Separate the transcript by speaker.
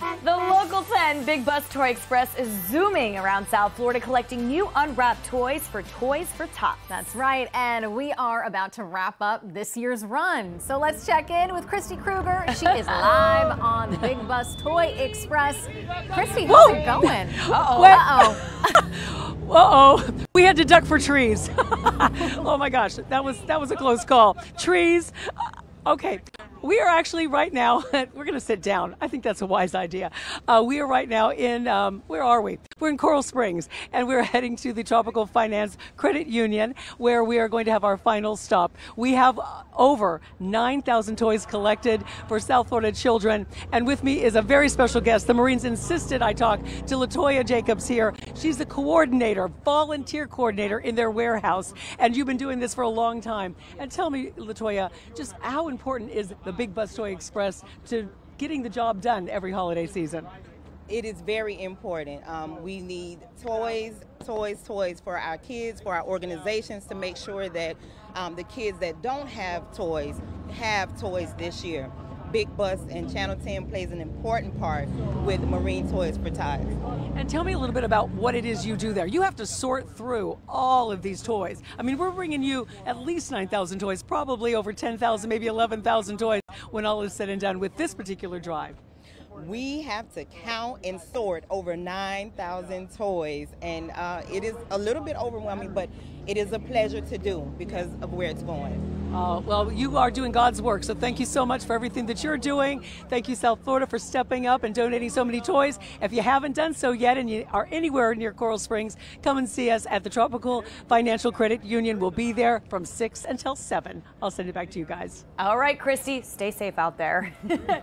Speaker 1: The Local 10 Big Bus Toy Express is zooming around South Florida collecting new unwrapped toys for Toys for Tots.
Speaker 2: That's right, and we are about to wrap up this year's run. So let's check in with Christy Kruger. She is live on the Big Bus Toy Express. Christy, how's it going?
Speaker 3: Uh-oh.
Speaker 2: Uh-oh.
Speaker 3: Uh-oh. We had to duck for trees. oh my gosh, that was that was a close call. Trees. Uh, okay, we are actually right now, we're going to sit down. I think that's a wise idea. Uh, we are right now in, um, where are we? We're in Coral Springs, and we're heading to the Tropical Finance Credit Union, where we are going to have our final stop. We have over 9,000 toys collected for South Florida children, and with me is a very special guest. The Marines insisted I talk to Latoya Jacobs here. She's the coordinator, volunteer coordinator in their warehouse, and you've been doing this for a long time. And tell me, Latoya, just how important is the Big Bus Toy Express to getting the job done every holiday season?
Speaker 4: It is very important. Um, we need toys, toys, toys for our kids, for our organizations to make sure that um, the kids that don't have toys have toys this year. Big Bus and Channel 10 plays an important part with Marine Toys for Tots.
Speaker 3: And tell me a little bit about what it is you do there. You have to sort through all of these toys. I mean, we're bringing you at least 9,000 toys, probably over 10,000, maybe 11,000 toys when all is said and done with this particular drive
Speaker 4: we have to count and sort over 9,000 toys, and uh, it is a little bit overwhelming, but it is a pleasure to do because of where it's going.
Speaker 3: Uh, well, you are doing God's work, so thank you so much for everything that you're doing. Thank you, South Florida, for stepping up and donating so many toys. If you haven't done so yet and you are anywhere near Coral Springs, come and see us at the Tropical Financial Credit Union. We'll be there from 6 until 7. I'll send it back to you guys.
Speaker 1: All right, Christy, stay safe out there.